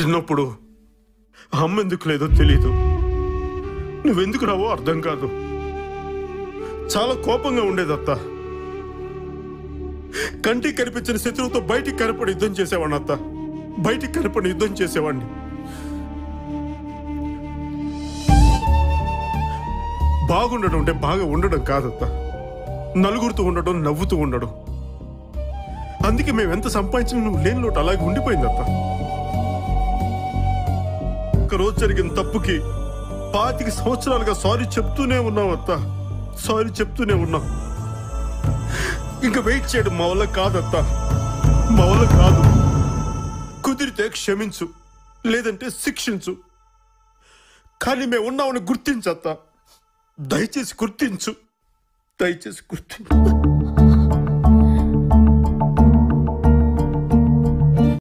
చిన్నప్పుడు అమ్మ ఎందుకు లేదో తెలీదు. నువ్వెందుకు రావో అర్థం కాదు. చాలా కోపంగా ఉండేదత్త కంటికి కనిపించిన శత్రువుతో బయటికి కనపడి యుద్ధం చేసేవాడిని అత్త. బయటికి కనపడి యుద్ధం చేసేవాడిని. బాగుండడం అంటే బాగా ఉండడం కాదత్త నలుగురితో ఉండడం నవ్వుతూ ఉండడం. అందుకే మేము ఎంత సంపాదించినా నువ్వు లేని లోటు అలాగే ఉండిపోయిందత్త ఒక రోజు జరిగిన తప్పుకి పాతిక సంవత్సరాలుగా సారీ చెప్తూనే ఉన్నాం అత్త. సారీ చెప్తూనే ఉన్నాం ఇంకా వెయిట్ చేయడం మా వల్ల కాదత్త. మా వల్ల కాదు. కుదిరితే క్షమించు లేదంటే శిక్షించు. కానీ మేము ఉన్నామని గుర్తించత్త దయచేసి గుర్తించు. దయచేసి గుర్తించు.